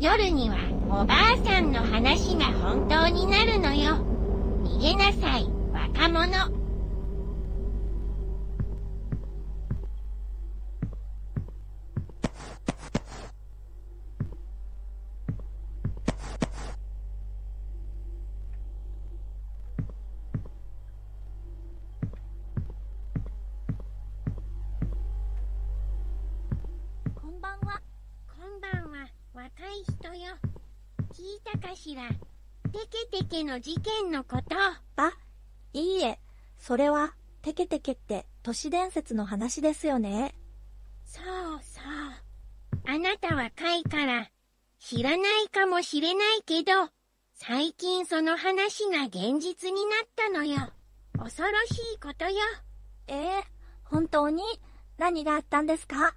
夜にはおばあさんの話が本当になるのよ。逃げなさい、若者。たかしら。テケテケの事件のこと。あ、いいえ、それは、テケテケって都市伝説の話ですよね。そうそう。あなた若いから、知らないかもしれないけど、最近その話が現実になったのよ。恐ろしいことよ。ええ本当に？何があったんですか？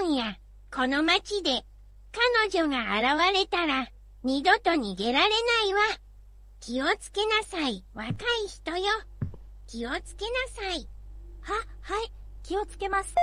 今夜、この町で、彼女が現れたら、二度と逃げられないわ。気をつけなさい、若い人よ。気をつけなさい。は、はい、気をつけます。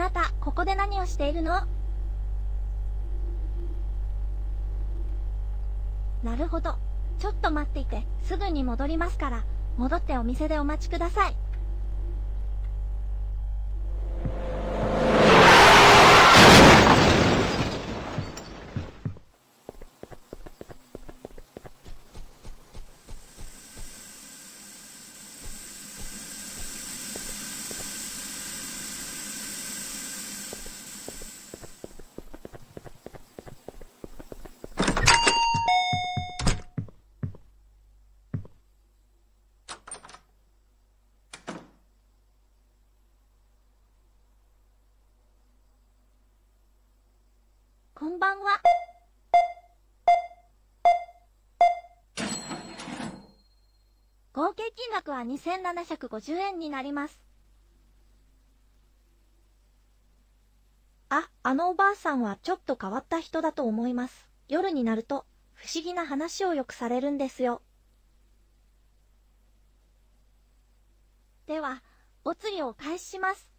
なた、ここで何をしているの？なるほど。ちょっと待っていて、すぐに戻りますから、戻ってお店でお待ちください。んばんは。合計金額は2750円になります。あ、あのおばあさんはちょっと変わった人だと思います。夜になると不思議な話をよくされるんですよ。では、お釣りをお返しします。